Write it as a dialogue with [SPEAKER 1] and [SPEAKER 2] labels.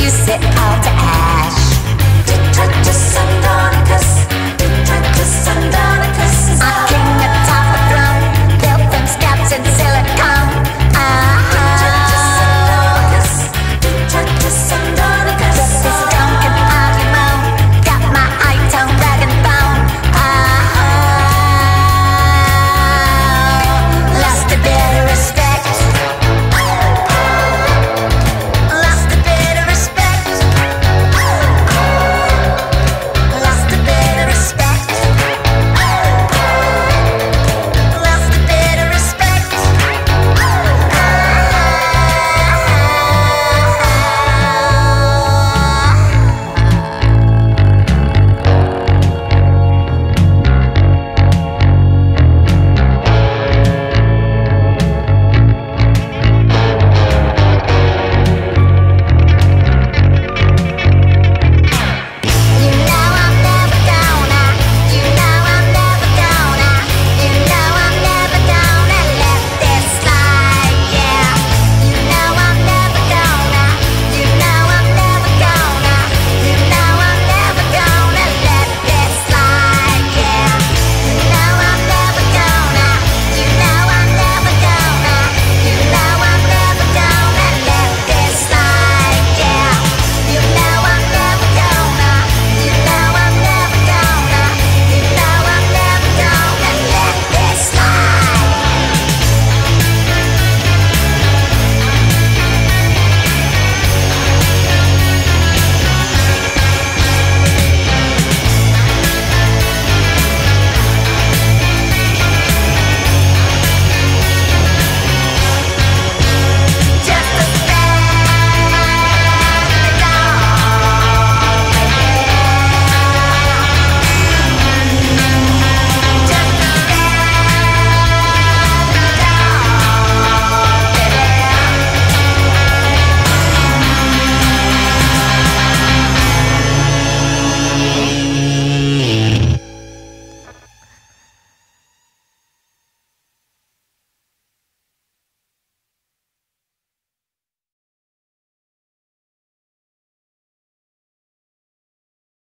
[SPEAKER 1] you say